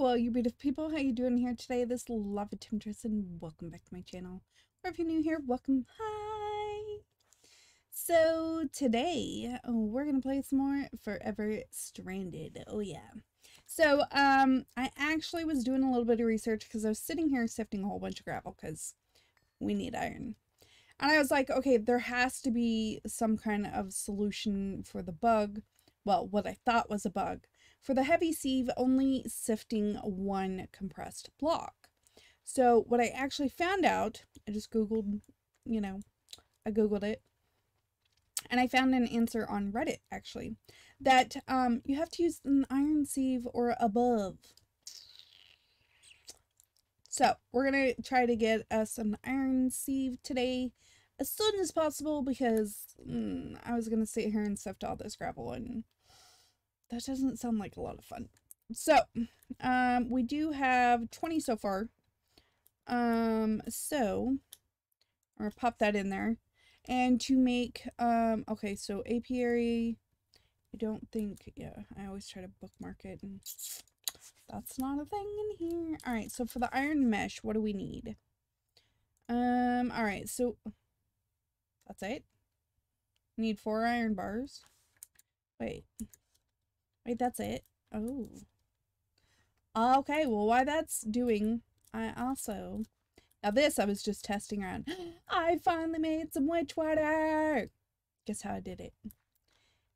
Hello, you beautiful people. How you doing here today? This Lava Temptress and welcome back to my channel. Or if you're new here, welcome. Hi. So today oh, we're gonna play some more Forever Stranded. Oh yeah. So um, I actually was doing a little bit of research because I was sitting here sifting a whole bunch of gravel because we need iron. And I was like, okay, there has to be some kind of solution for the bug. Well, what I thought was a bug for the heavy sieve, only sifting one compressed block. So what I actually found out, I just Googled, you know, I Googled it, and I found an answer on Reddit, actually, that um, you have to use an iron sieve or above. So we're going to try to get us an iron sieve today as soon as possible because mm, I was going to sit here and sift all this gravel and that doesn't sound like a lot of fun. So, um, we do have 20 so far. Um, so, I'm going to pop that in there. And to make, um, okay, so apiary, I don't think, yeah, I always try to bookmark it and that's not a thing in here. All right, so for the iron mesh, what do we need? Um, all right, so that's it. Need four iron bars. Wait, Wait, that's it? Oh. Okay, well, why that's doing, I also... Now this, I was just testing around. I finally made some witch water! Guess how I did it.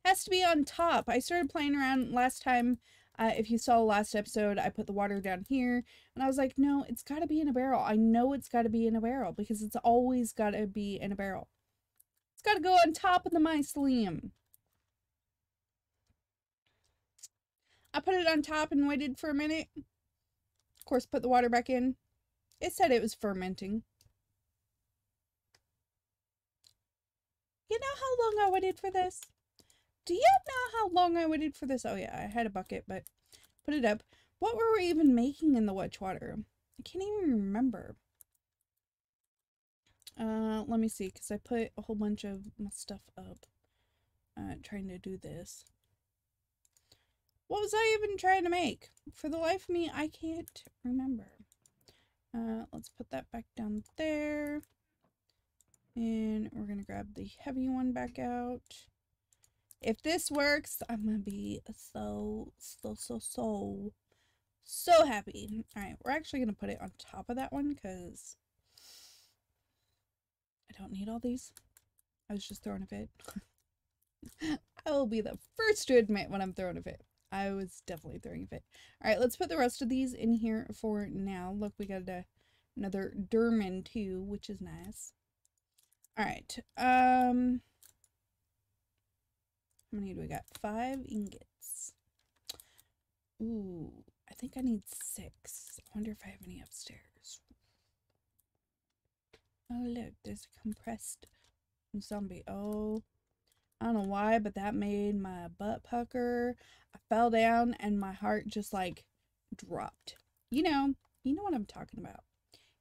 Has to be on top. I started playing around last time. Uh, if you saw last episode, I put the water down here. And I was like, no, it's got to be in a barrel. I know it's got to be in a barrel because it's always got to be in a barrel. It's got to go on top of the mycelium. I put it on top and waited for a minute. Of course, put the water back in. It said it was fermenting. You know how long I waited for this? Do you know how long I waited for this? Oh yeah, I had a bucket, but put it up. What were we even making in the witch water? I can't even remember. Uh, let me see, because I put a whole bunch of my stuff up. Uh, trying to do this. What was I even trying to make? For the life of me, I can't remember. Uh, let's put that back down there. And we're going to grab the heavy one back out. If this works, I'm going to be so, so, so, so, so happy. Alright, we're actually going to put it on top of that one because I don't need all these. I was just throwing a fit. I will be the first to admit when I'm throwing a fit. I was definitely throwing a fit. All right, let's put the rest of these in here for now. Look, we got a, another Durman too, which is nice. All right. Um, how many do we got? Five ingots. Ooh, I think I need six. I wonder if I have any upstairs. Oh, look, there's a compressed zombie. Oh, I don't know why, but that made my butt pucker. I fell down and my heart just like dropped. You know, you know what I'm talking about.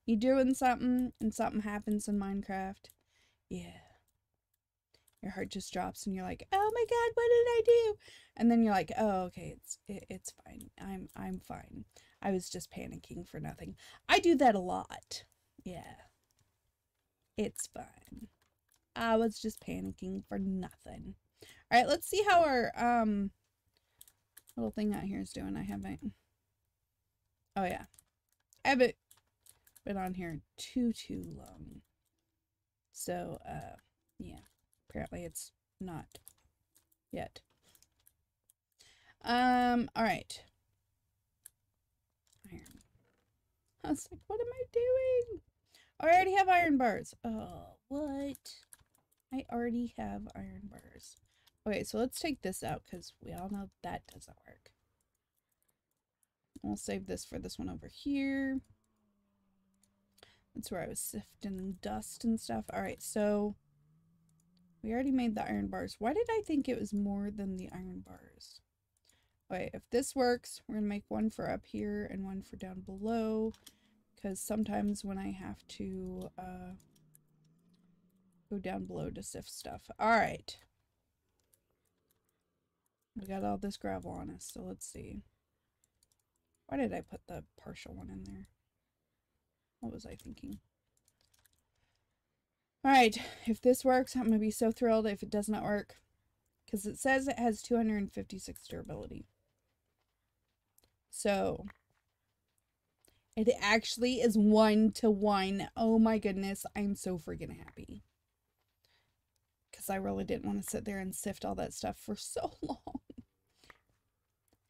You doing something and something happens in Minecraft. Yeah. Your heart just drops and you're like, "Oh my god, what did I do?" And then you're like, "Oh, okay, it's it, it's fine. I'm I'm fine. I was just panicking for nothing." I do that a lot. Yeah. It's fine. I was just panicking for nothing. All right, let's see how our um little thing out here is doing. I haven't. Oh yeah, I haven't been on here too too long. So uh, yeah, apparently it's not yet. Um. All right. Iron. I was like, what am I doing? Oh, I already have iron bars. Oh, what? I already have iron bars. Okay, so let's take this out because we all know that doesn't work. I'll save this for this one over here. That's where I was sifting dust and stuff. Alright, so we already made the iron bars. Why did I think it was more than the iron bars? Okay, if this works, we're going to make one for up here and one for down below. Because sometimes when I have to uh, Go down below to sift stuff. Alright. We got all this gravel on us, so let's see. Why did I put the partial one in there? What was I thinking? Alright, if this works, I'm going to be so thrilled if it does not work. Because it says it has 256 durability. So, it actually is one to one. Oh my goodness, I'm so freaking happy. Because I really didn't want to sit there and sift all that stuff for so long.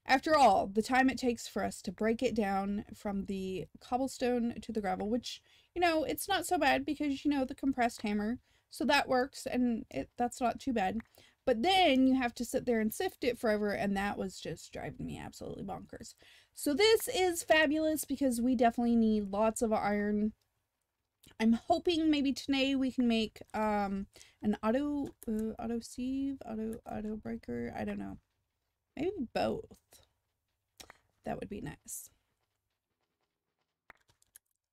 After all, the time it takes for us to break it down from the cobblestone to the gravel, which, you know, it's not so bad because, you know, the compressed hammer, so that works and it that's not too bad. But then you have to sit there and sift it forever, and that was just driving me absolutely bonkers. So this is fabulous because we definitely need lots of iron. I'm hoping maybe today we can make um an auto uh, auto sieve, auto auto breaker. I don't know. Maybe both. That would be nice.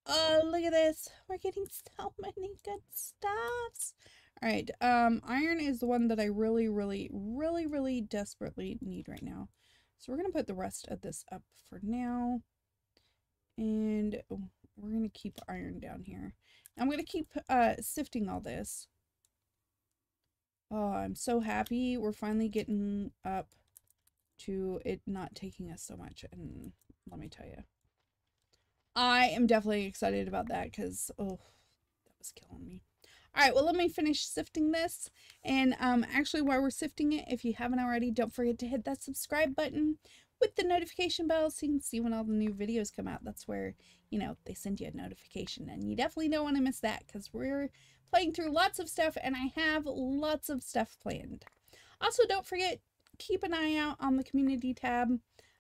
Oh, look at this. We're getting so many good stuffs. All right. Um, iron is the one that I really, really, really, really desperately need right now. So we're going to put the rest of this up for now. And we're going to keep iron down here. I'm going to keep uh, sifting all this. Oh, I'm so happy. We're finally getting up to it not taking us so much. And let me tell you, I am definitely excited about that because, oh, that was killing me. All right, well, let me finish sifting this. And um, actually, while we're sifting it, if you haven't already, don't forget to hit that subscribe button with the notification bell so you can see when all the new videos come out. That's where, you know, they send you a notification. And you definitely don't want to miss that because we're playing through lots of stuff and I have lots of stuff planned. Also, don't forget keep an eye out on the community tab.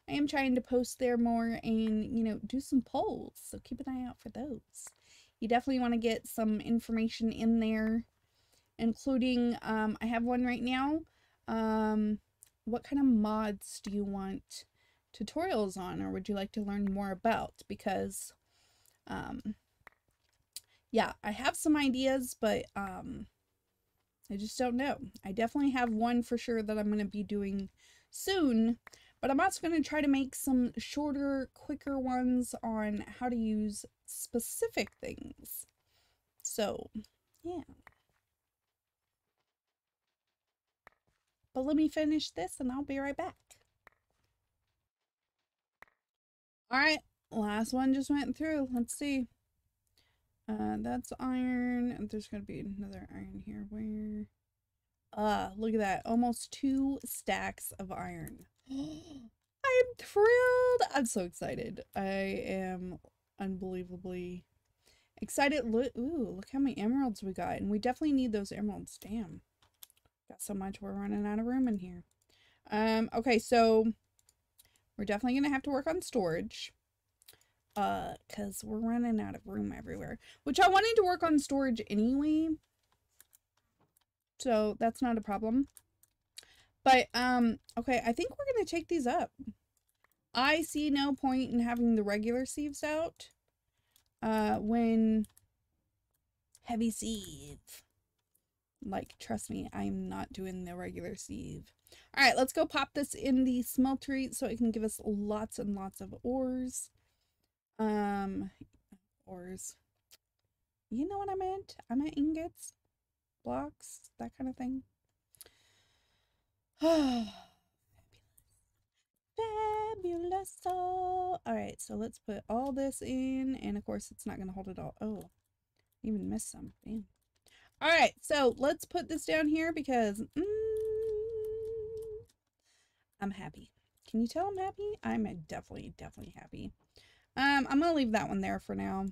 I am trying to post there more and, you know, do some polls. So keep an eye out for those. You definitely want to get some information in there, including, um, I have one right now. Um, what kind of mods do you want tutorials on or would you like to learn more about? Because, um, yeah, I have some ideas, but, um, I just don't know. I definitely have one for sure that I'm going to be doing soon, but I'm also going to try to make some shorter, quicker ones on how to use specific things. So, yeah. But let me finish this and I'll be right back. Alright, last one just went through. Let's see. Uh, that's iron. And there's going to be another iron here. Where? Ah, uh, look at that. Almost two stacks of iron. I'm thrilled. I'm so excited. I am unbelievably excited. Look, ooh, look how many emeralds we got. And we definitely need those emeralds. Damn. Got so much. We're running out of room in here. Um, okay, so we're definitely going to have to work on storage uh because we're running out of room everywhere which i wanted to work on storage anyway. So that's not a problem. But um okay i think we're gonna take these up. I see no point in having the regular sieves out uh when heavy sieve. Like trust me i'm not doing the regular sieve all right let's go pop this in the smeltery so it can give us lots and lots of ores um, ores. You know what I meant? I meant ingots, blocks, that kind of thing. Fabulous. Fabulous. All right, so let's put all this in, and of course it's not going to hold it all. Oh, even missed some. Damn. All right, so let's put this down here because mm, I'm happy. Can you tell I'm happy? I'm definitely, definitely happy. Um, I'm to leave that one there for now.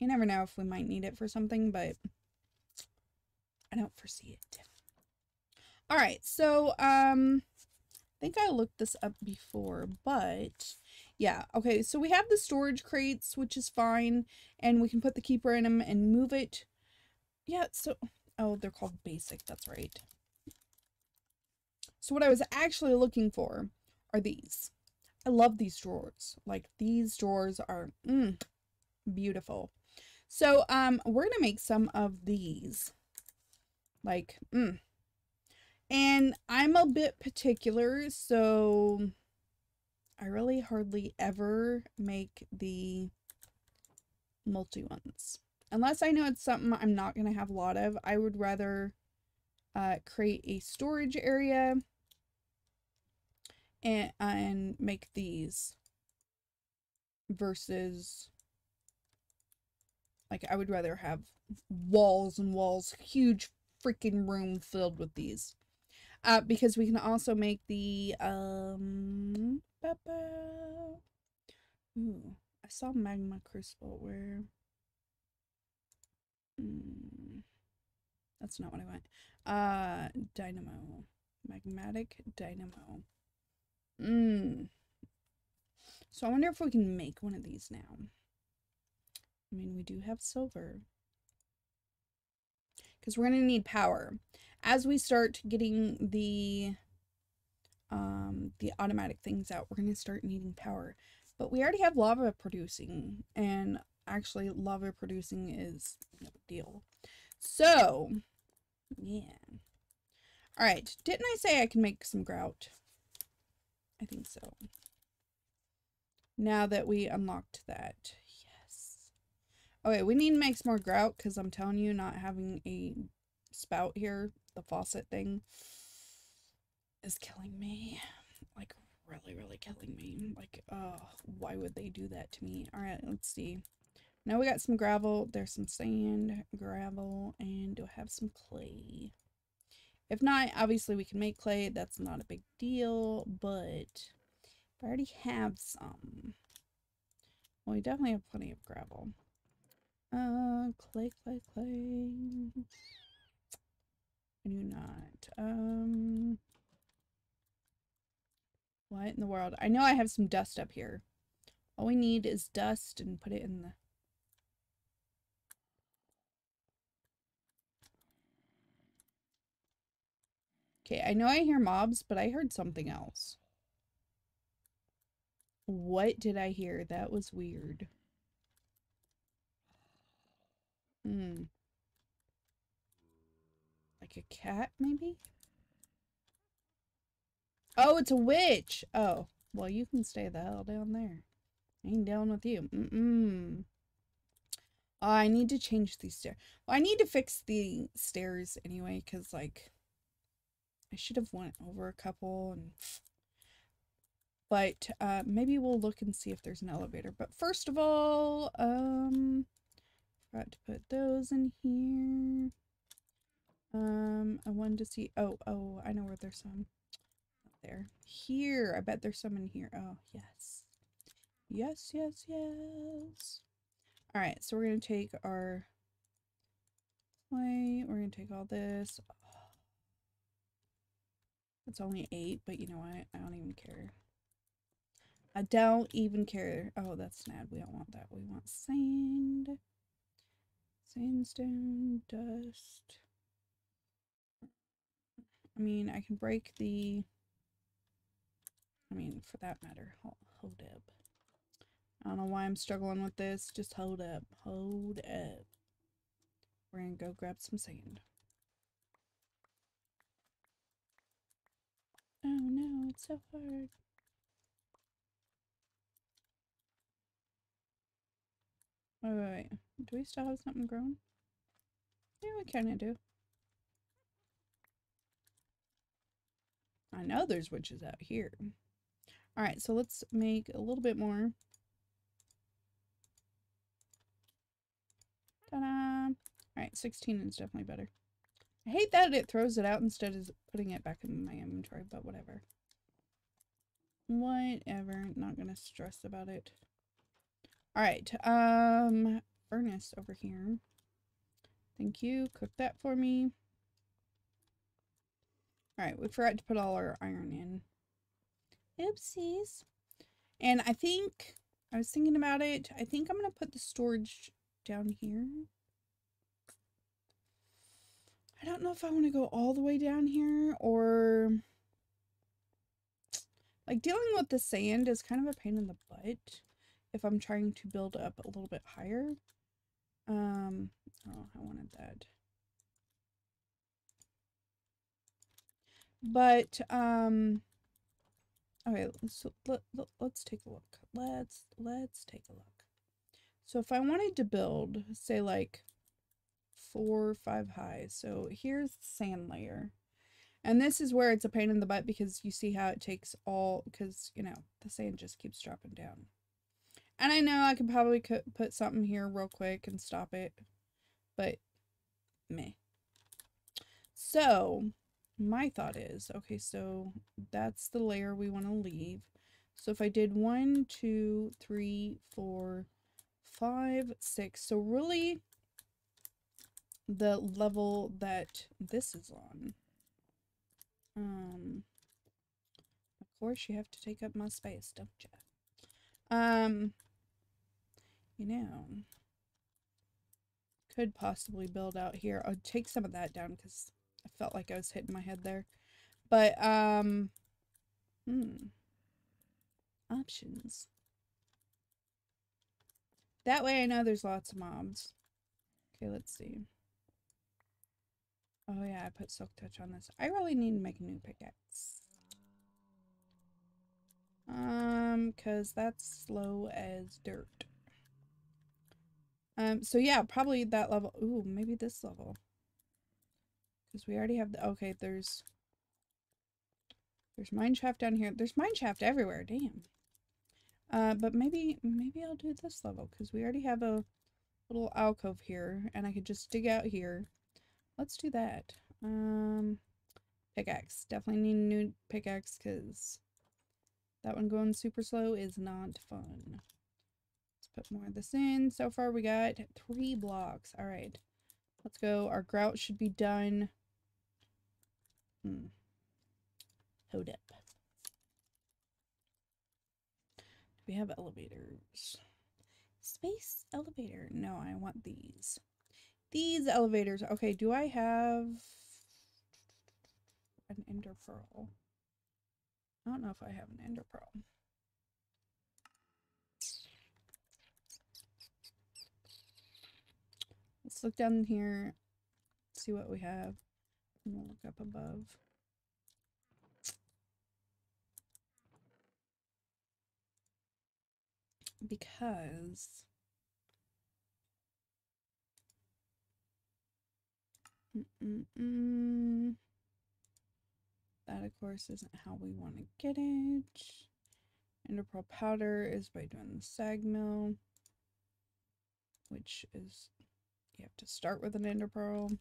You never know if we might need it for something, but I don't foresee it. All right, so um, I think I looked this up before, but yeah, okay, so we have the storage crates, which is fine, and we can put the keeper in them and move it. Yeah, so, oh, they're called basic, that's right. So what I was actually looking for are these. I love these drawers. Like these drawers are mm, beautiful. So um, we're going to make some of these. Like, mm. And I'm a bit particular, so I really hardly ever make the multi ones. Unless I know it's something I'm not going to have a lot of, I would rather uh, create a storage area and, and make these versus like I would rather have walls and walls, huge freaking room filled with these. Uh, because we can also make the um Ooh, I saw magma crucible where mm, that's not what I want. Uh dynamo. Magmatic dynamo. Mmm. So I wonder if we can make one of these now. I mean, we do have silver. Because we're going to need power. As we start getting the um, the automatic things out, we're going to start needing power. But we already have lava producing. And actually, lava producing is no deal. So, yeah. Alright, didn't I say I can make some grout? I think so. Now that we unlocked that. Yes. Okay, we need to make some more grout because I'm telling you, not having a spout here, the faucet thing, is killing me. Like, really, really killing me. Like, oh, why would they do that to me? Alright, let's see. Now we got some gravel. There's some sand, gravel, and do I have some clay? If not, obviously we can make clay. That's not a big deal, but I already have some. Well, we definitely have plenty of gravel. Uh, clay, clay, clay. I do not. Um, what in the world? I know I have some dust up here. All we need is dust and put it in the... Okay, I know I hear mobs, but I heard something else. What did I hear? That was weird. Hmm. Like a cat, maybe? Oh, it's a witch! Oh, well, you can stay the hell down there. I ain't down with you. Mm-mm. Oh, I need to change these stairs. Well, I need to fix the stairs anyway, because, like, I should have went over a couple and... But, uh, maybe we'll look and see if there's an elevator. But first of all, um... Forgot to put those in here. Um, I wanted to see. Oh, oh, I know where there's some. There. Here. I bet there's some in here. Oh, yes. Yes, yes, yes. Alright, so we're going to take our clay. We're going to take all this. It's only eight, but you know what? I don't even care. I don't even care. Oh, that's sad. We don't want that. We want sand. Sandstone, dust. I mean, I can break the... I mean, for that matter, hold, hold up. I don't know why I'm struggling with this. Just hold up. Hold up. We're gonna go grab some sand. Oh no, it's so hard. Wait, wait, wait. Do we still have something growing? Yeah, we kind of do. I know there's witches out here. Alright, so let's make a little bit more. Ta-da! Alright, 16 is definitely better. I hate that it throws it out instead of putting it back in my inventory, but whatever. Whatever, not gonna stress about it. Alright, um, furnace over here. Thank you. Cook that for me. Alright, we forgot to put all our iron in. Oopsies. And I think, I was thinking about it, I think I'm going to put the storage down here. I don't know if I want to go all the way down here or... Like, dealing with the sand is kind of a pain in the butt if I'm trying to build up a little bit higher. Um, oh, I wanted that. But, um, Okay, so let, let, let's take a look. Let's let's take a look. So if I wanted to build, say like four or five high. So here's the sand layer. And this is where it's a pain in the butt because you see how it takes all, because, you know, the sand just keeps dropping down. And I know I could probably put something here real quick and stop it, but meh. So my thought is, okay, so that's the layer we want to leave. So if I did one, two, three, four, five, six. So really the level that this is on. Um, of course you have to take up my space, don't you? Um, you know, could possibly build out here. I'll take some of that down because I felt like I was hitting my head there. But, um, hmm, options. That way I know there's lots of mobs. Okay, let's see. Oh yeah, I put silk touch on this. I really need to make a new pickaxe. Um, cause that's slow as dirt. Um, so yeah, probably that level. Ooh, maybe this level. Because we already have the, okay, there's, there's mine shaft down here. There's mine shaft everywhere, damn. Uh, but maybe, maybe I'll do this level because we already have a little alcove here and I could just dig out here let's do that. Um, pickaxe. Definitely need a new pickaxe because that one going super slow is not fun. Let's put more of this in. So far we got three blocks. All right. Let's go. Our grout should be done. Hmm. Hold up. Do we have elevators? Space elevator. No, I want these. These elevators. Okay, do I have an ender pearl? I don't know if I have an ender pearl. Let's look down here, see what we have, and we'll look up above. Because Mm -mm -mm. That, of course, isn't how we want to get it. Enderpearl powder is by doing the sag mill, which is, you have to start with an enderpearl.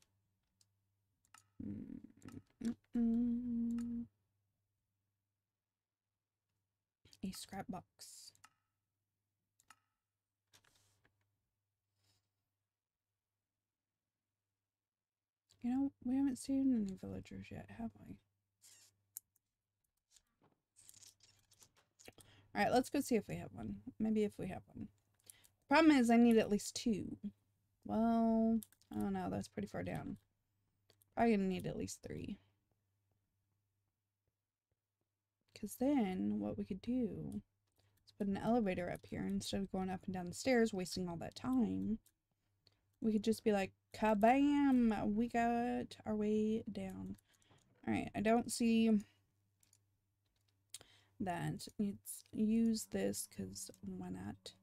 A scrap box. You know, we haven't seen any villagers yet, have we? Alright, let's go see if we have one. Maybe if we have one. Problem is, I need at least two. Well, I don't know. That's pretty far down. Probably gonna need at least three. Because then, what we could do is put an elevator up here instead of going up and down the stairs, wasting all that time. We could just be like, kabam, we got our way down. Alright, I don't see that. Let's use this because why not?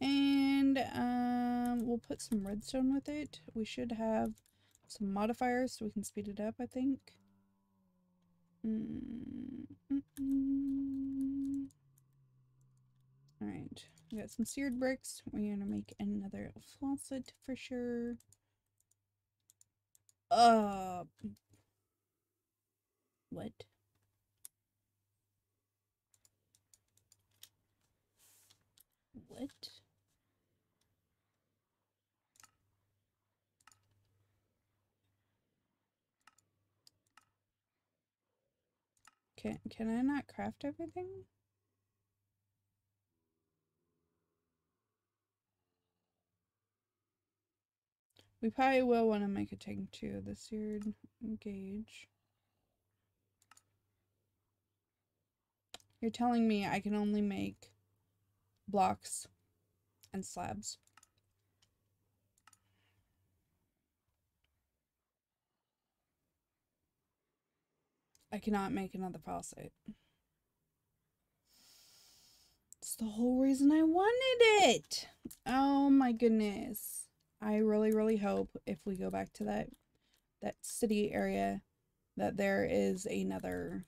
And um, we'll put some redstone with it. We should have some modifiers so we can speed it up, I think. Mm -mm -mm. Alright, we got some seared bricks. We're gonna make another faucet for sure. Uh. What? What? Can can I not craft everything? We probably will want to make a tank too, the seared gauge. You're telling me I can only make blocks and slabs. I cannot make another faucet. It's the whole reason I wanted it. Oh my goodness. I really, really hope if we go back to that that city area that there is another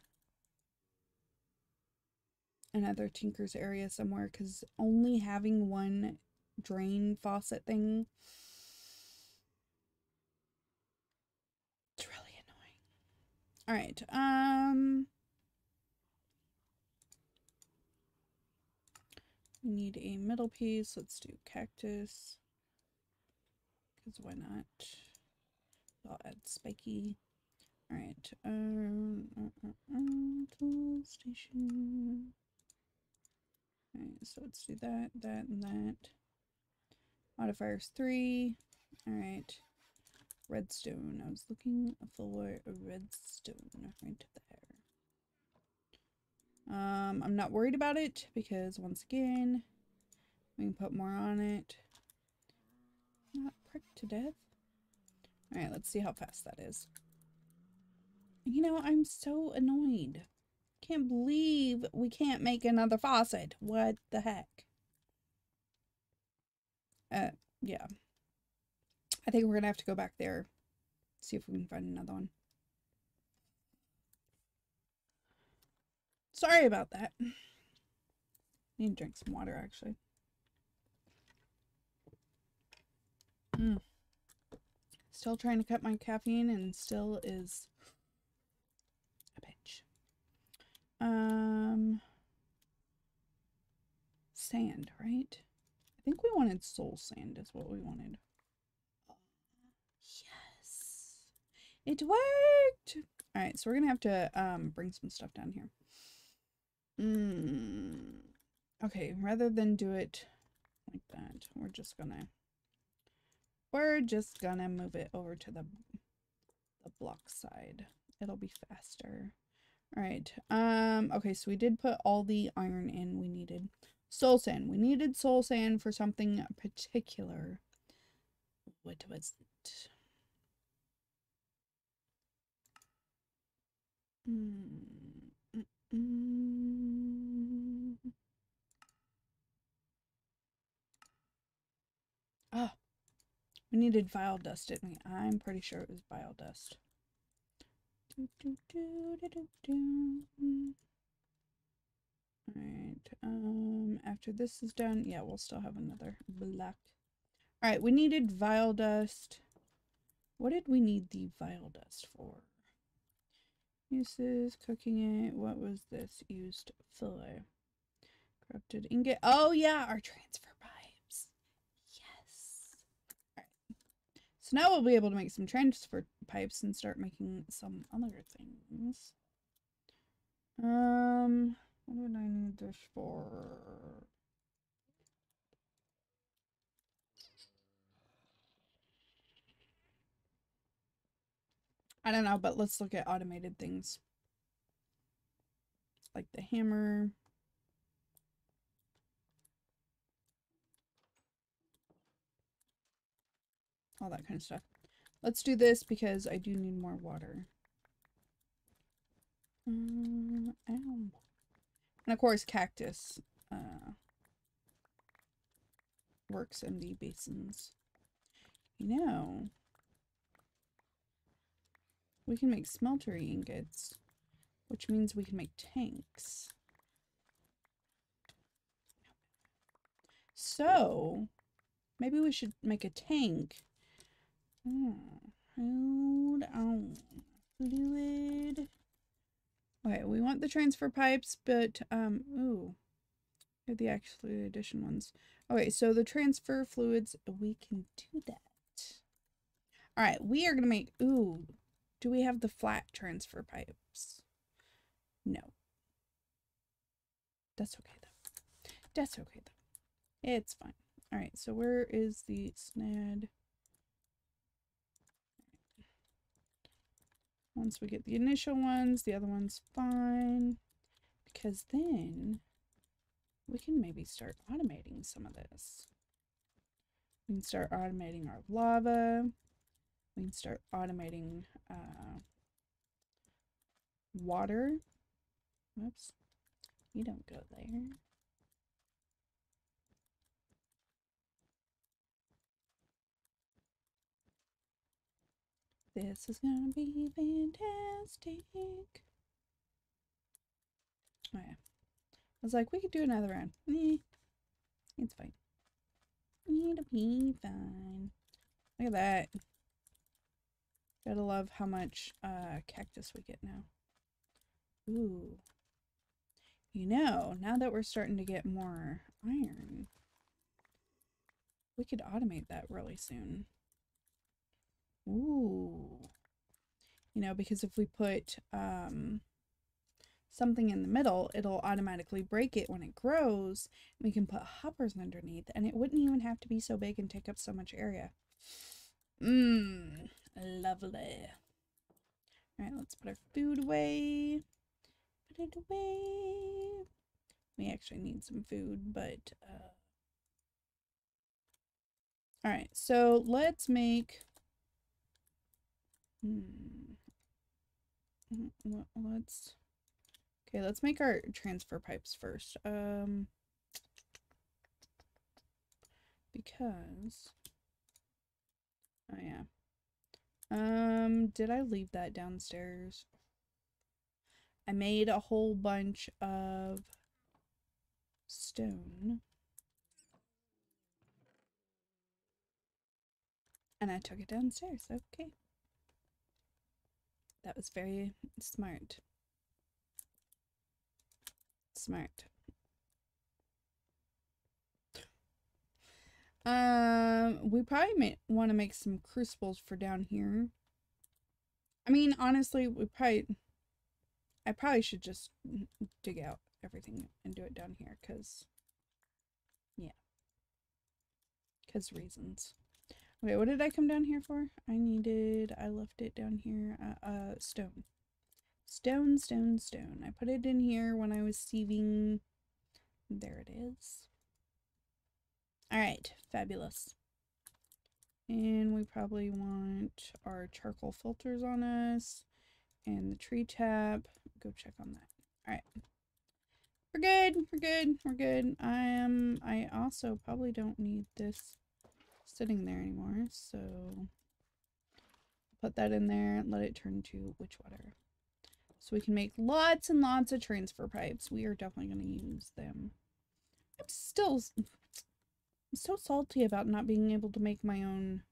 another Tinker's area somewhere because only having one drain faucet thing it's really annoying. All right. Um we need a middle piece. Let's do cactus. Cuz why not? I'll add spiky. All right. Um, uh, uh, uh, tool station. Alright, so let's do that, that, and that. Modifiers 3. Alright. Redstone. I was looking for a redstone right there. Um, I'm not worried about it because once again, we can put more on it. Not pricked to death. Alright, let's see how fast that is. You know, I'm so annoyed. Can't believe we can't make another faucet. What the heck? Uh, yeah. I think we're gonna have to go back there. See if we can find another one. Sorry about that. Need to drink some water, actually. Mm. Still trying to cut my caffeine and still is a bitch. Um, sand, right? I think we wanted soul sand is what we wanted. Yes, it worked. All right, so we're gonna have to um bring some stuff down here. Mm. Okay, rather than do it like that, we're just gonna we're just gonna move it over to the the block side. It'll be faster. All right. Um, okay, so we did put all the iron in we needed. Soul sand. We needed soul sand for something particular. What was it? Mm -mm. Oh, we needed vile dust, didn't we? I'm pretty sure it was vile dust. Alright, um, after this is done, yeah, we'll still have another black. Alright, we needed vile dust. What did we need the vile dust for? Uses, cooking it, what was this? Used fillet. Corrupted ingot. Oh yeah, our transfer So now we'll be able to make some transfer pipes and start making some other things. Um, what would I need this for? I don't know, but let's look at automated things. Like the hammer. All that kind of stuff. Let's do this because I do need more water. Um. And of course, cactus uh, works in the basins. You know, we can make smeltery ingots, which means we can make tanks. So, maybe we should make a tank Hmm. Hold on. Fluid. Okay, we want the transfer pipes, but, um, ooh. Are the actually addition ones. Okay, so the transfer fluids, we can do that. All right, we are going to make, ooh, do we have the flat transfer pipes? No. That's okay, though. That's okay, though. It's fine. All right, so where is the SNAD? Once we get the initial ones, the other one's fine. Because then we can maybe start automating some of this. We can start automating our lava. We can start automating uh, water. Whoops. You don't go there. This is gonna be fantastic. Oh yeah. I was like, we could do another round. Eh, it's fine. It'll be fine. Look at that. Gotta love how much uh, cactus we get now. Ooh. You know, now that we're starting to get more iron, we could automate that really soon. Ooh. You know, because if we put um, something in the middle, it'll automatically break it when it grows. We can put hoppers underneath and it wouldn't even have to be so big and take up so much area. Mmm, lovely. All right, let's put our food away. Put it away. We actually need some food, but uh... all right. So let's make. Hmm. Let's. Okay, let's make our transfer pipes first. Um, because. Oh yeah. Um, did I leave that downstairs? I made a whole bunch of stone. And I took it downstairs. Okay. That was very smart. Smart. Um, we probably want to make some crucibles for down here. I mean, honestly, we probably, I probably should just dig out everything and do it down here, because, yeah. Because reasons. Okay, what did I come down here for? I needed, I left it down here, uh, uh stone. Stone, stone, stone. I put it in here when I was sieving. There it is. Alright, fabulous. And we probably want our charcoal filters on us. And the tree tap. Go check on that. Alright. We're good. We're good. We're good. I am. I also probably don't need this sitting there anymore. So put that in there and let it turn to witch water. So we can make lots and lots of transfer pipes. We are definitely going to use them. I'm still I'm so salty about not being able to make my own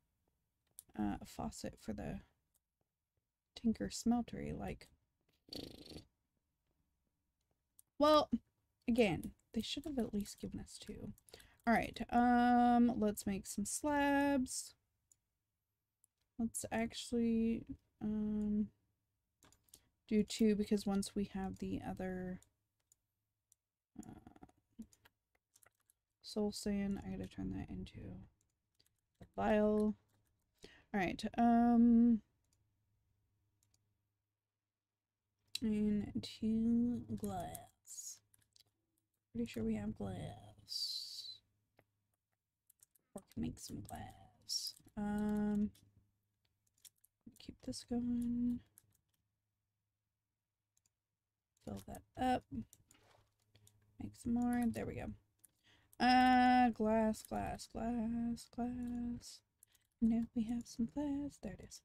uh, faucet for the Tinker Smeltery. Like, well, again, they should have at least given us two. All right, um, let's make some slabs. Let's actually, um, do two because once we have the other uh, soul sand, I gotta turn that into a vial. Alright, um and two glass. Pretty sure we have glass. Can make some glass. Um keep this going fill that up. Make some more. There we go. Uh, glass, glass, glass, glass. Now we have some glass. There it is.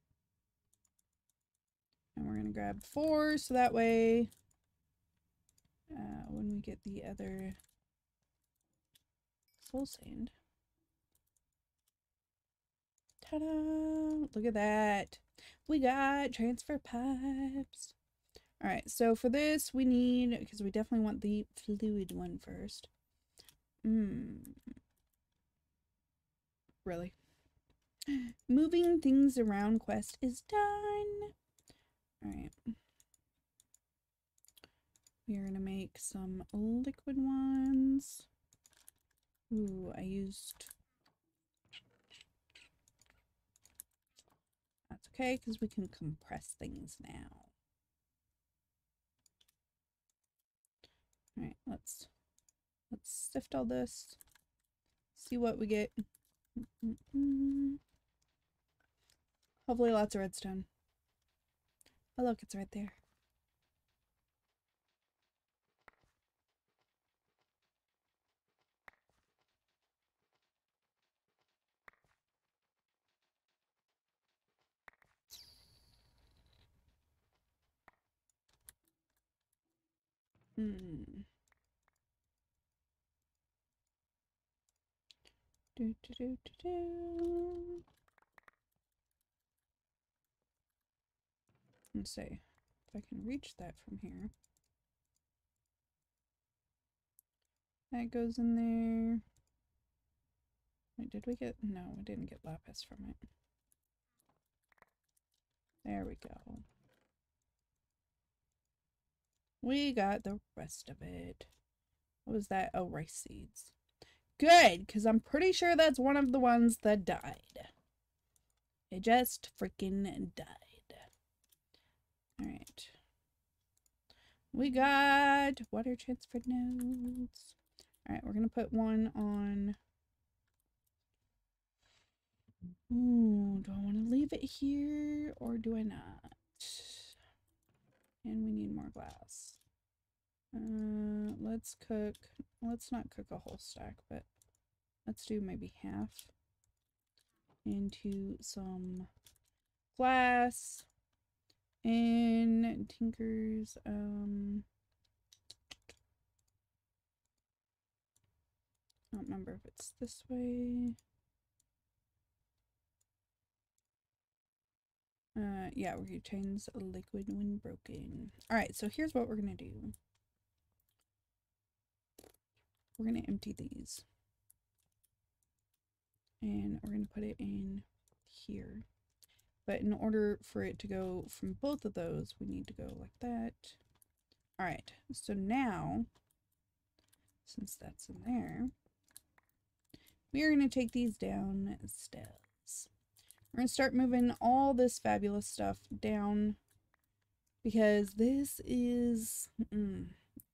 And we're going to grab four so that way uh, when we get the other soul sand. Ta-da! Look at that. We got transfer pipes. All right, so for this we need, because we definitely want the fluid one first. Hmm. Really? Moving things around quest is done. All right. We are going to make some liquid ones. Ooh, I used... That's okay, because we can compress things now. All right, let's let's sift all this. See what we get. Hopefully lots of redstone. Oh look, it's right there. Hmm. Do, do, do, do, do. Let's see if I can reach that from here. That goes in there. Wait, did we get? No, we didn't get lapis from it. There we go. We got the rest of it. What was that? Oh, rice seeds. Good, because I'm pretty sure that's one of the ones that died. It just freaking died. Alright. We got water transfer nodes. Alright, we're going to put one on... Ooh, do I want to leave it here or do I not? And we need more glass. Uh, let's cook. Let's not cook a whole stack, but let's do maybe half into some glass and tinkers. Um, I don't remember if it's this way. Uh, yeah, retains a liquid when broken. Alright, so here's what we're gonna do. We're gonna empty these. And we're gonna put it in here. But in order for it to go from both of those, we need to go like that. Alright, so now, since that's in there, we are going to take these down steps. We're going to start moving all this fabulous stuff down because this is mm,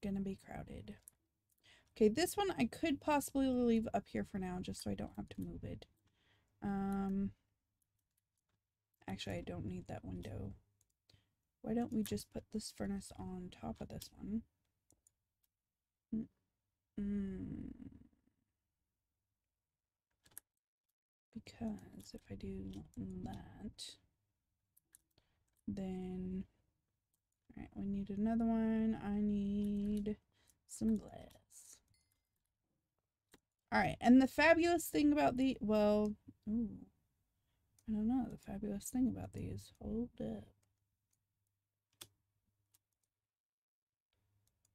going to be crowded. Okay, this one I could possibly leave up here for now just so I don't have to move it. Um, actually, I don't need that window. Why don't we just put this furnace on top of this one? Mm. -mm. Because if I do that, then, all right, we need another one. I need some glass. All right, and the fabulous thing about the, well, ooh, I don't know, the fabulous thing about these, hold up.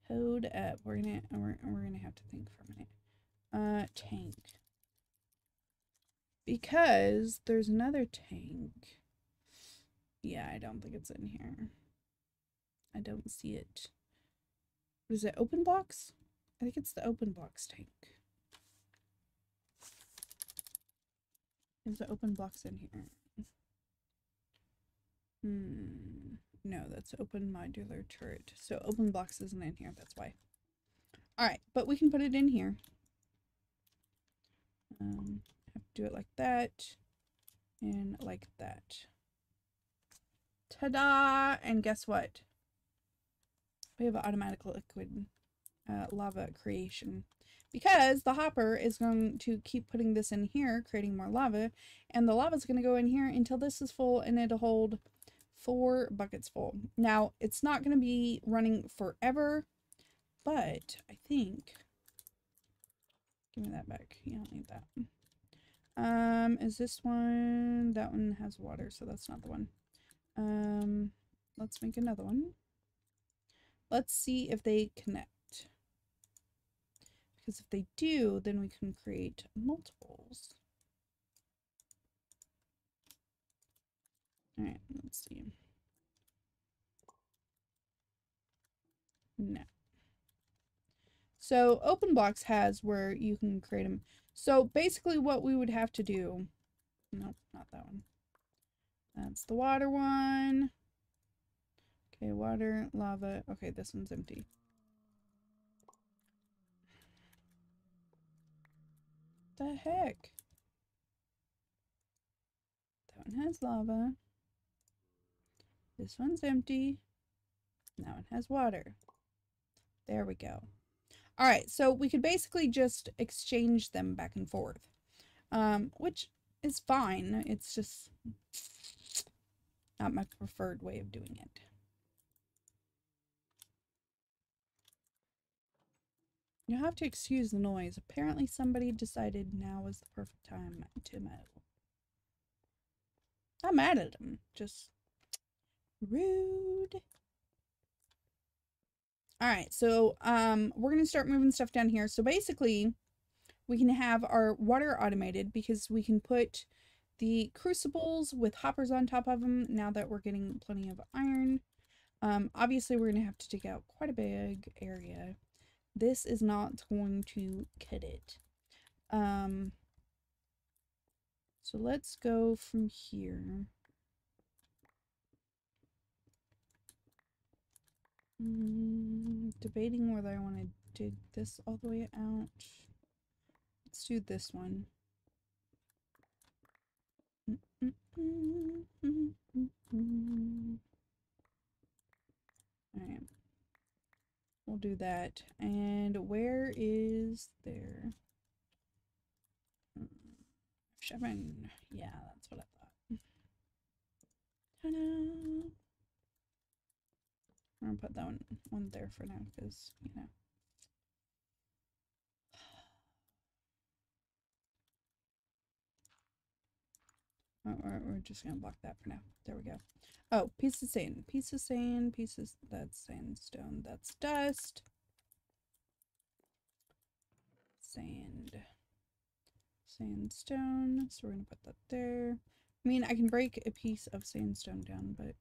Hold up, we're gonna, we're, we're gonna have to think for a minute. Uh, tank because there's another tank. Yeah, I don't think it's in here. I don't see it. What is it? Open blocks? I think it's the open blocks tank. Is the open blocks in here? Hmm. No, that's open modular turret. So open blocks isn't in here. That's why. All right, but we can put it in here. Um, have to do it like that and like that. Ta-da! And guess what? We have an automatic liquid uh, lava creation because the hopper is going to keep putting this in here, creating more lava, and the lava is going to go in here until this is full and it'll hold four buckets full. Now, it's not going to be running forever, but I think... Give me that back. You don't need that. Um, is this one? That one has water, so that's not the one. Um, let's make another one. Let's see if they connect. Because if they do, then we can create multiples. Alright, let's see. No. So OpenBlocks has where you can create them. So basically what we would have to do, nope, not that one. That's the water one. Okay, water, lava. Okay, this one's empty. The heck? That one has lava. This one's empty. That one has water. There we go. All right, so we could basically just exchange them back and forth, um, which is fine. It's just not my preferred way of doing it. You have to excuse the noise. Apparently somebody decided now is the perfect time to mow. I'm mad at him. Just rude. Alright, so um, we're going to start moving stuff down here. So basically, we can have our water automated because we can put the crucibles with hoppers on top of them now that we're getting plenty of iron. Um, obviously, we're going to have to dig out quite a big area. This is not going to cut it. Um, so let's go from here. Mm, debating whether I want to dig this all the way out. Let's do this one. Alright. We'll do that. And where is there? Seven. Yeah, that's what I thought. Ta-da! I'm gonna put that one, one there for now because, you know. Oh, we're, we're just gonna block that for now. There we go. Oh, piece of sand. Piece of sand. Pieces. That's sandstone. That's dust. Sand. Sandstone. So we're gonna put that there. I mean, I can break a piece of sandstone down, but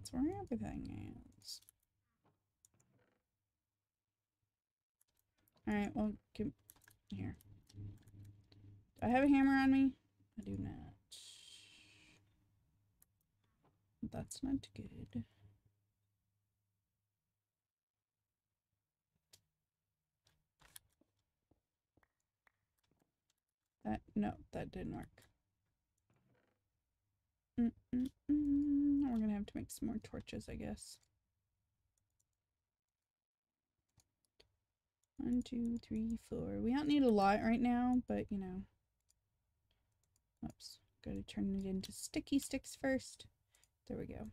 that's where everything is. Alright, well, here. Do I have a hammer on me? I do not. That's not good. That, no, that didn't work. Mm -mm -mm. We're gonna have to make some more torches, I guess. One, two, three, four. We don't need a lot right now, but you know. Oops. Gotta turn it into sticky sticks first. There we go.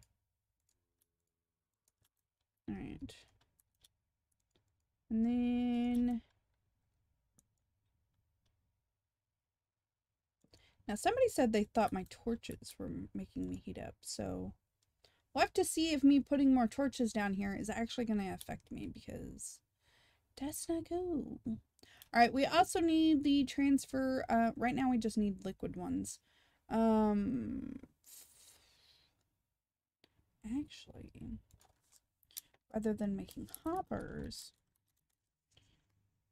Alright. And then... Now somebody said they thought my torches were making me heat up, so... We'll have to see if me putting more torches down here is actually going to affect me, because... That's not cool. Alright, we also need the transfer. Uh, right now we just need liquid ones. Um, actually, rather than making hoppers.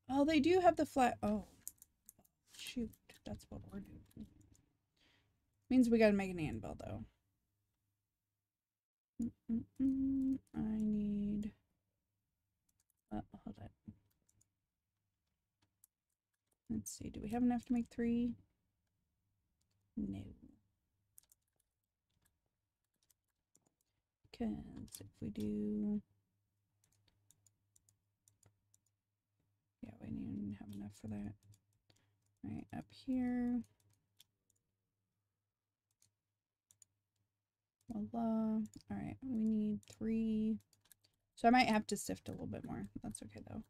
Oh, they do have the flat. Oh, shoot. That's what we're doing. Means we gotta make an anvil, though. Mm -mm -mm. I need... Oh, hold on. Let's see, do we have enough to make three? No. Because if we do... Yeah, we didn't have enough for that. Alright, up here. Voila. Alright, we need three. So I might have to sift a little bit more. That's okay though.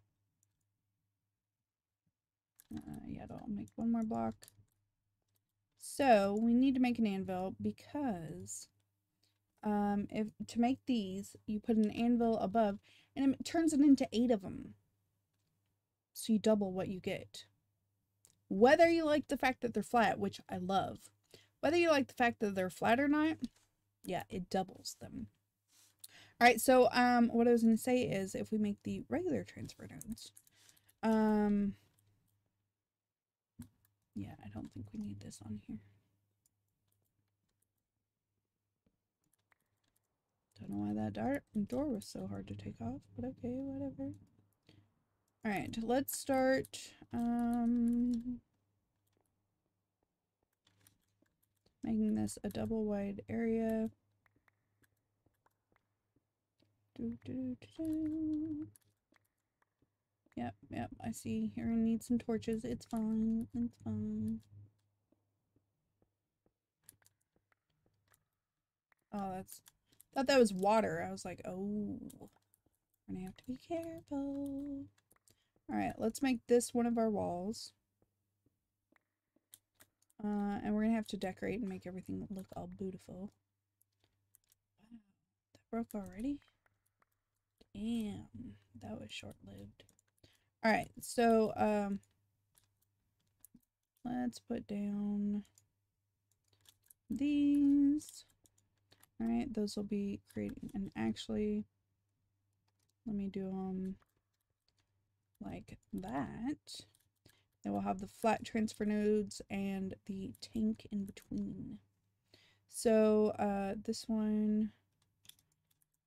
Uh, yeah, I'll make one more block. So we need to make an anvil because um, if to make these, you put an anvil above and it turns it into eight of them. So you double what you get. Whether you like the fact that they're flat, which I love, whether you like the fact that they're flat or not, yeah, it doubles them. All right, so um, what I was going to say is if we make the regular transfer nodes, um, yeah, I don't think we need this on here. Don't know why that dart door was so hard to take off, but okay, whatever. All right, let's start. Um, making this a double wide area. Do, do, do, Yep, yep, I see. Here I need some torches. It's fine. It's fine. Oh, that's Thought that was water. I was like, oh, we're gonna have to be careful. All right, let's make this one of our walls. Uh, and we're gonna have to decorate and make everything look all beautiful. Wow, that broke already? Damn, that was short-lived. All right, so, um, let's put down these. All right, those will be creating, and actually, let me do them um, like that. Then we'll have the flat transfer nodes and the tank in between. So uh, this one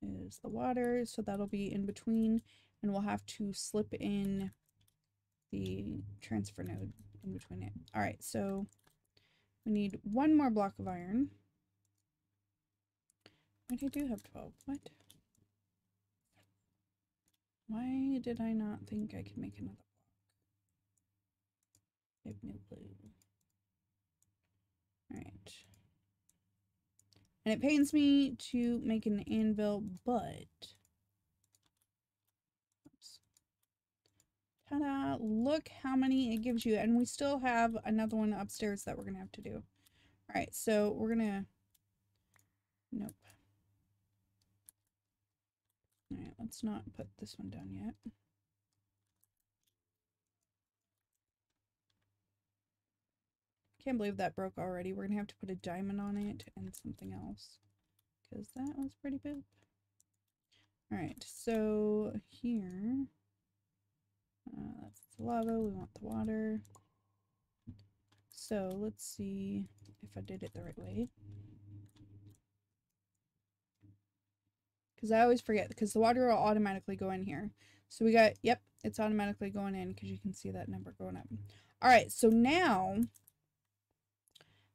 is the water, so that'll be in between, and we'll have to slip in the transfer node in between it. All right, so we need one more block of iron. But I do have 12. What? Why did I not think I could make another clue. Alright. And it pains me to make an anvil, but... Ta-da! Look how many it gives you. And we still have another one upstairs that we're going to have to do. Alright, so we're going to... Nope. Alright, let's not put this one down yet. Can't believe that broke already. We're going to have to put a diamond on it and something else. Because that was pretty big. Alright, so here... Uh, that's the lava. We want the water. So let's see if I did it the right way. Because I always forget, because the water will automatically go in here. So we got, yep, it's automatically going in because you can see that number going up. All right, so now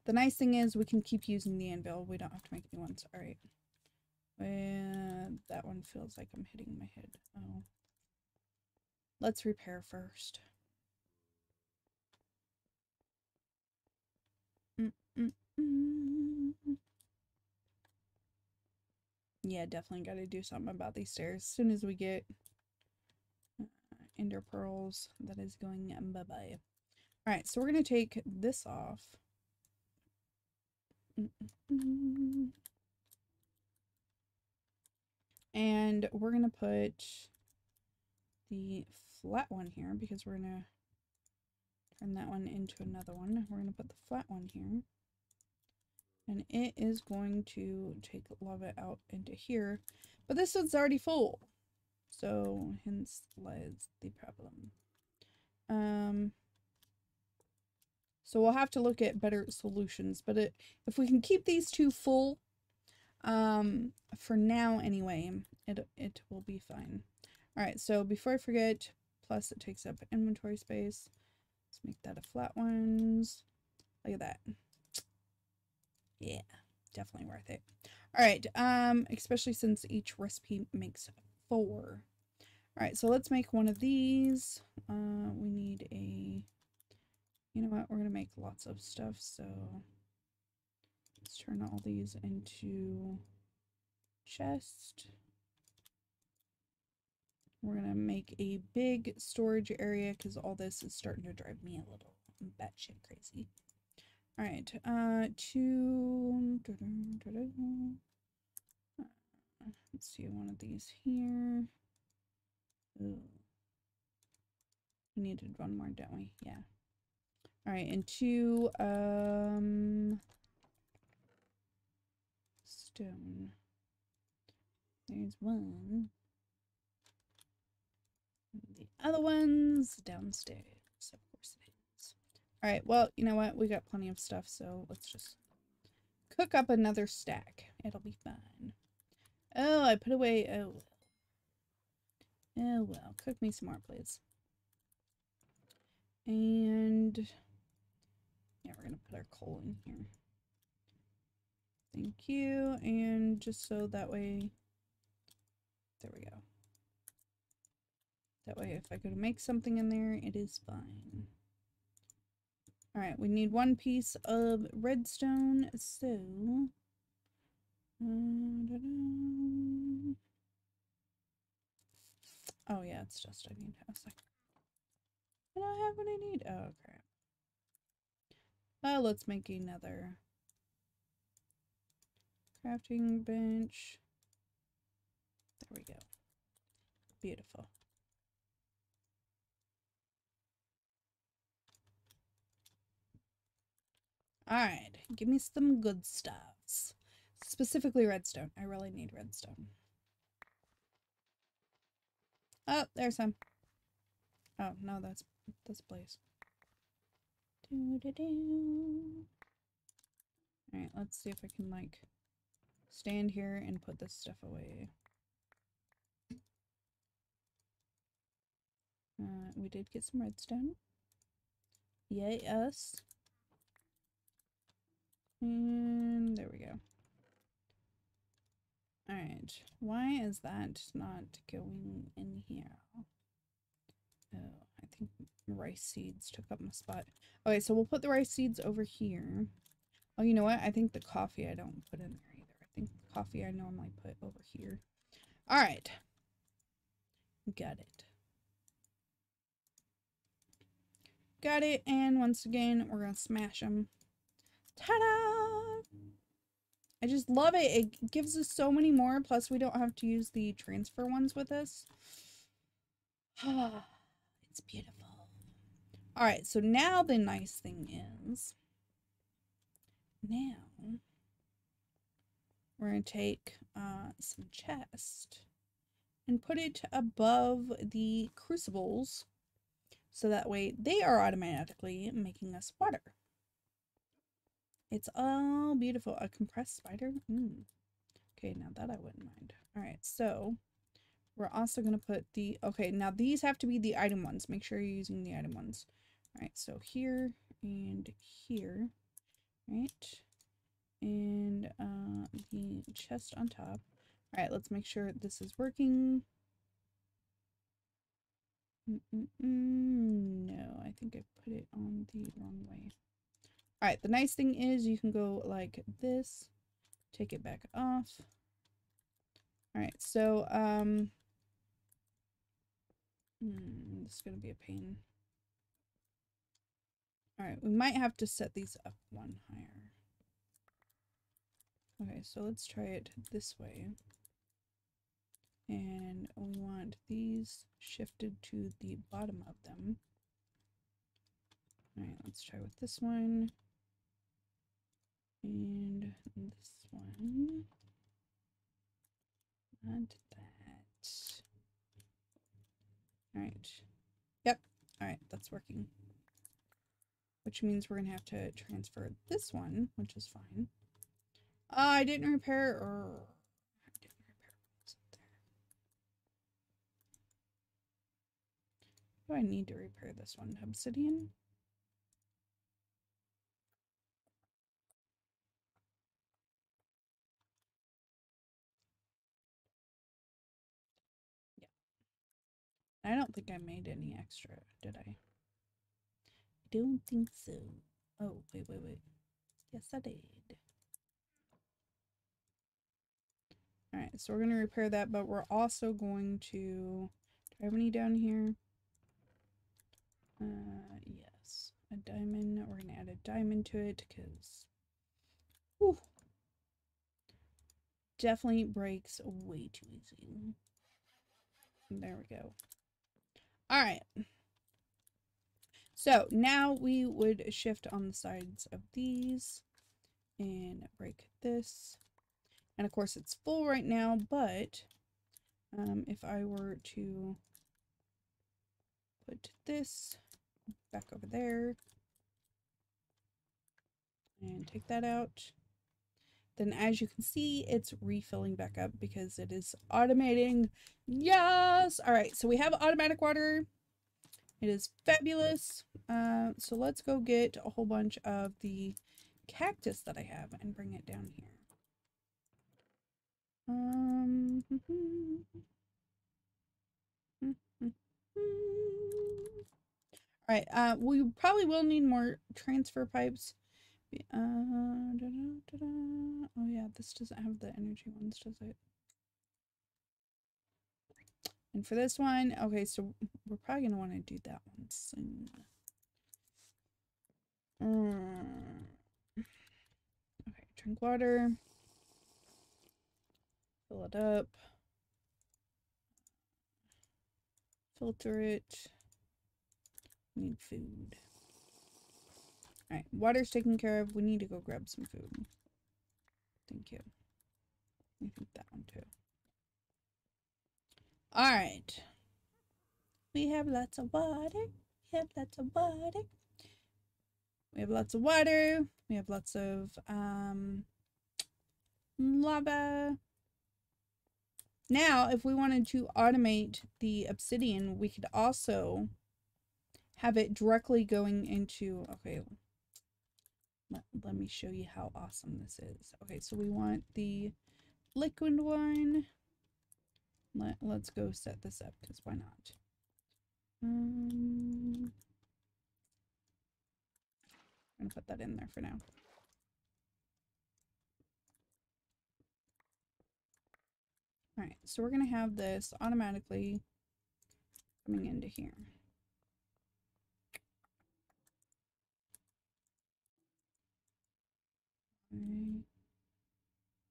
the nice thing is we can keep using the anvil. We don't have to make new ones. All right. And that one feels like I'm hitting my head. Oh. Let's repair first. Mm -mm -mm. Yeah, definitely got to do something about these stairs. As soon as we get uh, ender pearls, that is going bye-bye. Alright, so we're going to take this off. And we're going to put the flat one here because we're going to turn that one into another one. We're going to put the flat one here. And it is going to take lava out into here. But this one's already full. So hence lies the problem. Um so we'll have to look at better solutions but it, if we can keep these two full um for now anyway it it will be fine all right so before i forget plus it takes up inventory space let's make that a flat ones look at that yeah, definitely worth it. All right, um, especially since each recipe makes four. All right, so let's make one of these. Uh, we need a, you know what, we're going to make lots of stuff, so let's turn all these into chest. We're going to make a big storage area because all this is starting to drive me a little batshit crazy. All right, uh, two. Let's see one of these here. Ooh. We needed one more, don't we? Yeah. All right, and two, um, stone. There's one. The other one's downstairs. Alright, well, you know what? We got plenty of stuff, so let's just cook up another stack. It'll be fine. Oh, I put away... Oh. Oh, well. Cook me some more, please. And... Yeah, we're going to put our coal in here. Thank you. And just so that way, there we go. That way, if I go to make something in there, it is fine. All right, we need one piece of redstone, so... Uh, oh yeah, it's just I need a second. Do I have what I need. Oh crap. Oh, let's make another crafting bench. There we go. Beautiful. Alright, give me some good stuffs. Specifically redstone. I really need redstone. Oh, there's some. Oh, no, that's this place. Alright, let's see if I can, like, stand here and put this stuff away. Uh, we did get some redstone. Yay, us. And there we go. Alright, why is that not going in here? Oh, I think rice seeds took up my spot. Okay, so we'll put the rice seeds over here. Oh, you know what? I think the coffee I don't put in there either. I think the coffee I normally put over here. Alright. Got it. Got it, and once again, we're gonna smash them. Ta-da! I just love it. It gives us so many more, plus we don't have to use the transfer ones with us. it's beautiful. Alright, so now the nice thing is, now, we're going to take uh, some chest and put it above the crucibles so that way they are automatically making us water. It's all beautiful. A compressed spider? Mm. Okay, now that I wouldn't mind. Alright, so we're also going to put the... Okay, now these have to be the item ones. Make sure you're using the item ones. Alright, so here and here. Right? And uh, the chest on top. Alright, let's make sure this is working. Mm -mm. No, I think I put it on the wrong way. Alright, the nice thing is you can go like this, take it back off. Alright, so, um, hmm, this is to be a pain. Alright, we might have to set these up one higher. Okay, so let's try it this way. And we want these shifted to the bottom of them. Alright, let's try with this one. And this one. And that. Alright. Yep. Alright, that's working. Which means we're going to have to transfer this one, which is fine. Uh, I didn't repair, or I didn't repair. Do I need to repair this one? Obsidian? Yeah. I don't think I made any extra, did I? Don't think so. Oh, wait, wait, wait. Yes, I did. Alright, so we're going to repair that, but we're also going to... Do I have any down here? Uh, yes. A diamond. We're going to add a diamond to it, because... Definitely breaks way too easy. There we go. All right. So now we would shift on the sides of these and break this. And of course it's full right now, but um, if I were to put this back over there and take that out, then as you can see, it's refilling back up because it is automating. Yes! All right, so we have automatic water. It is fabulous. Uh, so let's go get a whole bunch of the cactus that I have and bring it down here. Um, All right, uh, we probably will need more transfer pipes uh, da -da -da oh yeah, this doesn't have the energy ones, does it? And for this one, okay, so we're probably going to want to do that one soon. Mm. Okay, drink water. Fill it up. Filter it. Need food. Alright, water's taken care of. We need to go grab some food. Thank you. I think that one too. Alright. We have lots of water. We have lots of water. We have lots of water. We have lots of um, lava. Now, if we wanted to automate the obsidian, we could also have it directly going into, okay, let, let me show you how awesome this is. Okay, so we want the liquid one. Let, let's go set this up because why not? Um, I'm going to put that in there for now. Alright, so we're going to have this automatically coming into here.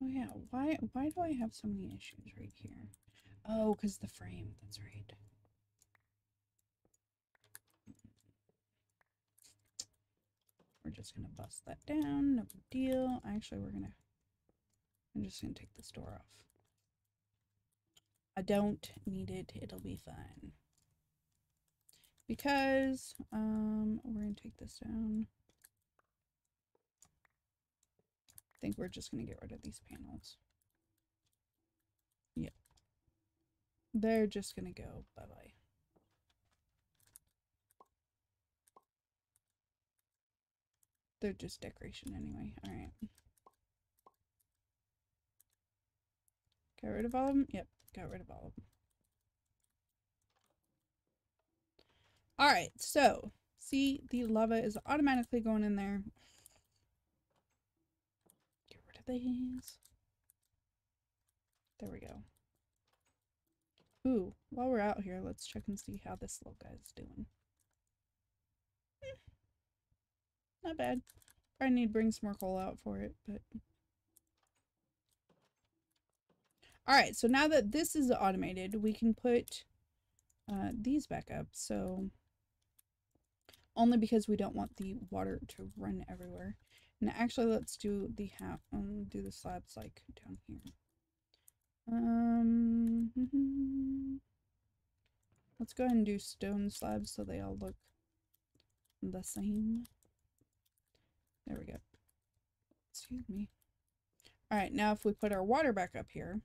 Oh yeah, why why do I have so many issues right here? Oh, because the frame, that's right. We're just gonna bust that down, no big deal. Actually, we're gonna, I'm just gonna take this door off. I don't need it, it'll be fine. Because, um, we're gonna take this down. I think we're just gonna get rid of these panels. Yep. They're just gonna go bye-bye. They're just decoration anyway. Alright. Got rid of all of them? Yep, got rid of all of them. Alright, so, see, the lava is automatically going in there. Get rid of these. There we go. Ooh, while we're out here, let's check and see how this little guy's doing. Not bad. Probably need to bring some more coal out for it, but... Alright, so now that this is automated, we can put uh, these back up. So, only because we don't want the water to run everywhere. And actually, let's do the half, um, do the slabs like down here. Um, let's go ahead and do stone slabs so they all look the same. There we go. Excuse me. All right, now if we put our water back up here.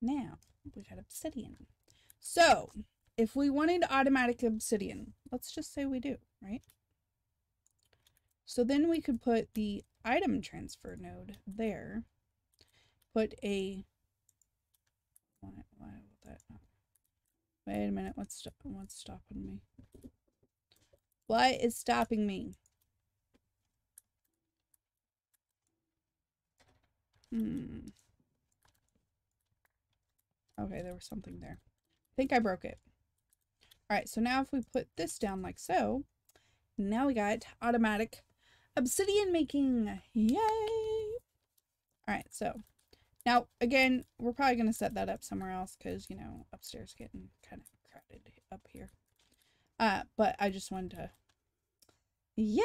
Now, we've got obsidian. So, if we wanted automatic obsidian, let's just say we do, right? So then we could put the item transfer node there. Put a... Why, why will that not Wait a minute, what's what's stopping me? What is stopping me? Hmm. Okay, there was something there. I think I broke it. Alright, so now if we put this down like so, now we got automatic obsidian making. Yay! Alright, so now, again, we're probably going to set that up somewhere else because, you know, upstairs getting kind of crowded up here. Uh, but I just wanted to... Yay!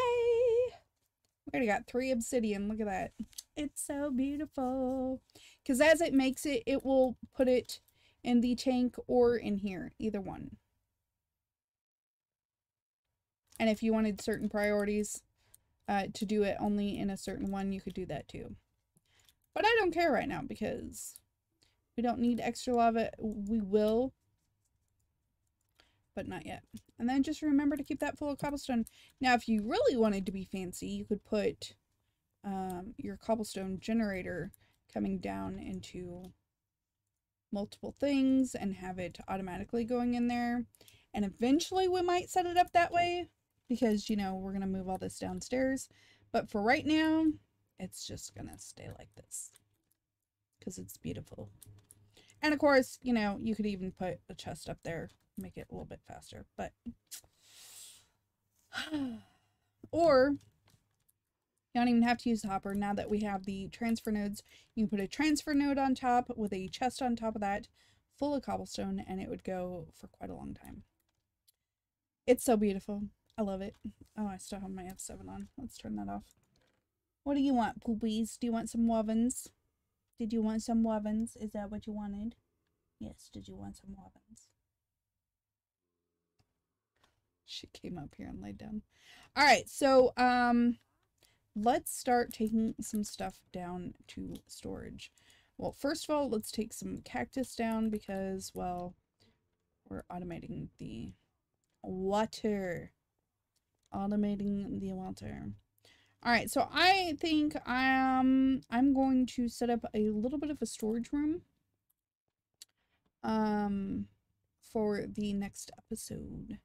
We already got three obsidian. Look at that. It's so beautiful. Because as it makes it, it will put it in the tank or in here. Either one. And if you wanted certain priorities uh, to do it only in a certain one, you could do that too. But I don't care right now because we don't need extra lava. We will, but not yet. And then just remember to keep that full of cobblestone. Now, if you really wanted to be fancy, you could put um, your cobblestone generator coming down into multiple things and have it automatically going in there. And eventually we might set it up that way because, you know, we're going to move all this downstairs. But for right now, it's just gonna stay like this because it's beautiful. And of course, you know, you could even put a chest up there, make it a little bit faster, but or you don't even have to use the hopper now that we have the transfer nodes. You put a transfer node on top with a chest on top of that full of cobblestone and it would go for quite a long time. It's so beautiful. I love it. Oh, I still have my F7 on. Let's turn that off. What do you want, poopies? Do you want some wovens? Did you want some wovens? Is that what you wanted? Yes, did you want some wovens? She came up here and laid down. All right, so um, let's start taking some stuff down to storage. Well, first of all, let's take some cactus down because, well, we're automating the water. Automating the water. All right, so I think um, I'm going to set up a little bit of a storage room um, for the next episode.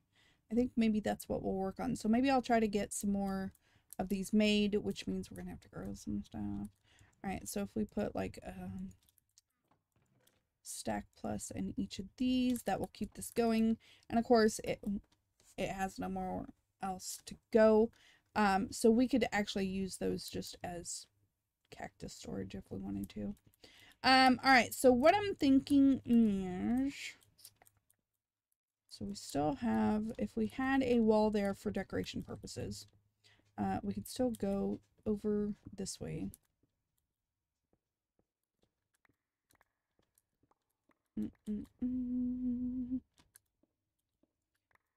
I think maybe that's what we'll work on. So maybe I'll try to get some more of these made, which means we're going to have to grow some stuff. All right, so if we put like a um, stack plus in each of these, that will keep this going. And of course, it it has no more else to go. Um, so we could actually use those just as cactus storage if we wanted to. Um, all right, so what I'm thinking is, so we still have, if we had a wall there for decoration purposes, uh, we could still go over this way. Mm -mm -mm.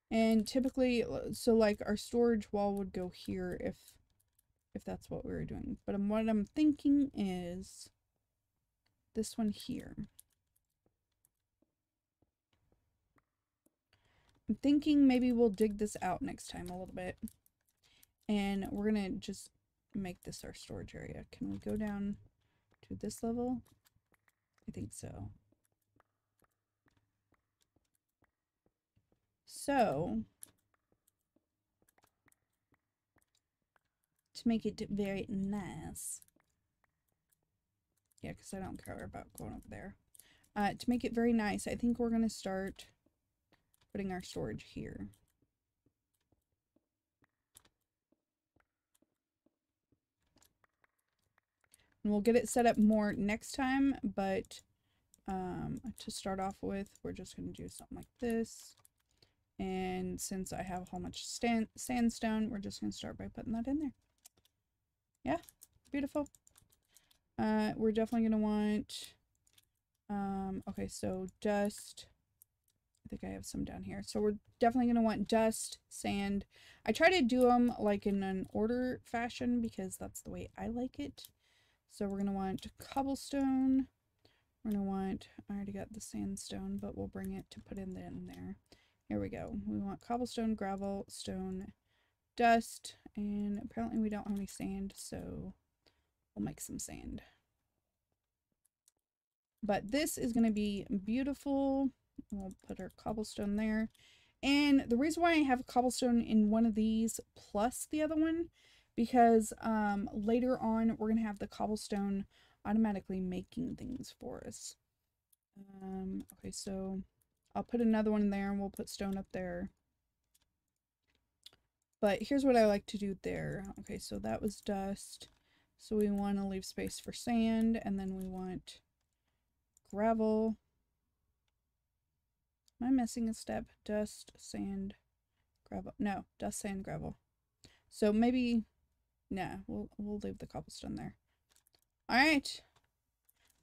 And typically, so like our storage wall would go here if if that's what we were doing. But what I'm thinking is this one here. I'm thinking maybe we'll dig this out next time a little bit. And we're going to just make this our storage area. Can we go down to this level? I think so. So, to make it very nice, yeah, because I don't care about going over there. Uh, to make it very nice, I think we're going to start putting our storage here. And we'll get it set up more next time, but um, to start off with, we're just going to do something like this. And since I have bunch of stand sandstone, we're just going to start by putting that in there. Yeah, beautiful. Uh, we're definitely going to want, um, okay, so dust. I think I have some down here. So we're definitely going to want dust, sand. I try to do them like in an order fashion because that's the way I like it. So we're going to want cobblestone. We're going to want, I already got the sandstone, but we'll bring it to put in, in there. Here we go. We want cobblestone, gravel, stone, dust, and apparently we don't have any sand, so we'll make some sand. But this is going to be beautiful. We'll put our cobblestone there. And the reason why I have cobblestone in one of these plus the other one, because um, later on we're going to have the cobblestone automatically making things for us. Um, okay, so I'll put another one there and we'll put stone up there. But here's what I like to do there. Okay, so that was dust. So we want to leave space for sand and then we want gravel. Am I missing a step? Dust, sand, gravel. No, dust, sand, gravel. So maybe, nah, we'll, we'll leave the cobblestone there. All right.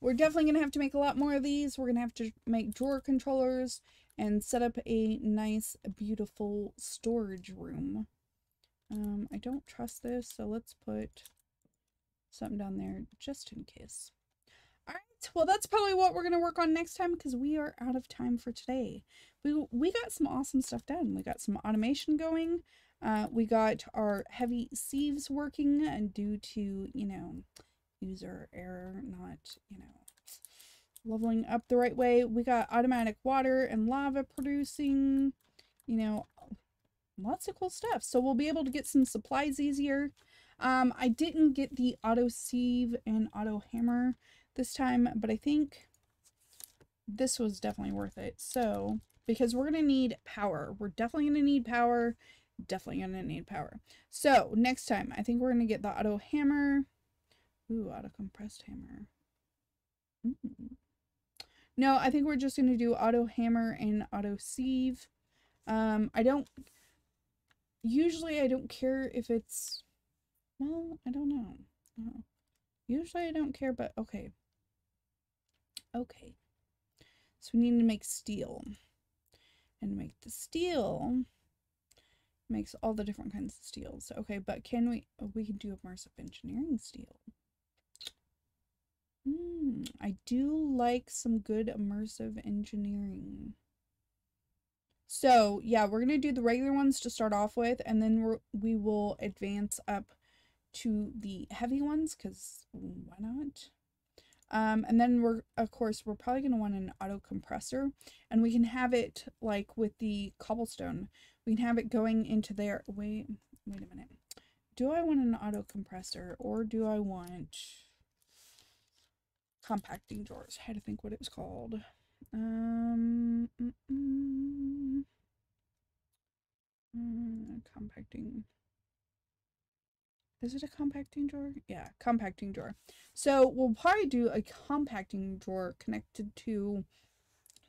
We're definitely going to have to make a lot more of these. We're going to have to make drawer controllers and set up a nice, beautiful storage room. Um, I don't trust this, so let's put something down there just in case. Alright, well that's probably what we're going to work on next time because we are out of time for today. We, we got some awesome stuff done. We got some automation going. Uh, we got our heavy sieves working and due to, you know, user error, not, you know, leveling up the right way. We got automatic water and lava producing, you know, lots of cool stuff. So we'll be able to get some supplies easier. Um, I didn't get the auto sieve and auto hammer this time, but I think this was definitely worth it. So, because we're going to need power. We're definitely going to need power. Definitely going to need power. So, next time, I think we're going to get the auto hammer. Ooh, auto compressed hammer. Mm. No, I think we're just going to do auto hammer and auto sieve. Um, I don't, usually I don't care if it's, well, I don't know. Uh, usually I don't care, but okay. Okay. So we need to make steel. And make the steel, makes all the different kinds of steels. Okay, but can we, oh, we can do immersive engineering steel. Hmm, I do like some good immersive engineering. So, yeah, we're going to do the regular ones to start off with, and then we're, we will advance up to the heavy ones, because why not? Um, and then we're, of course, we're probably going to want an auto compressor, and we can have it, like, with the cobblestone. We can have it going into there. Wait, wait a minute. Do I want an auto compressor, or do I want compacting drawers. I had to think what it was called. Um, mm, mm, mm, compacting. Is it a compacting drawer? Yeah, compacting drawer. So we'll probably do a compacting drawer connected to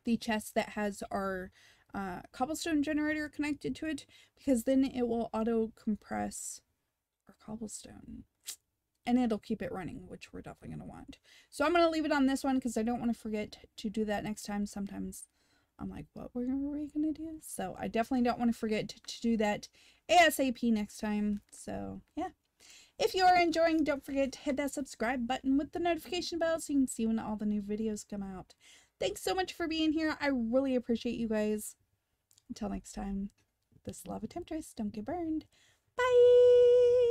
the chest that has our uh, cobblestone generator connected to it because then it will auto compress our cobblestone and it'll keep it running, which we're definitely going to want. So I'm going to leave it on this one because I don't want to forget to do that next time. Sometimes I'm like, what were we going to do? So I definitely don't want to forget to, to do that ASAP next time. So yeah. If you are enjoying, don't forget to hit that subscribe button with the notification bell so you can see when all the new videos come out. Thanks so much for being here. I really appreciate you guys. Until next time, this Lava Temptress. Don't get burned. Bye!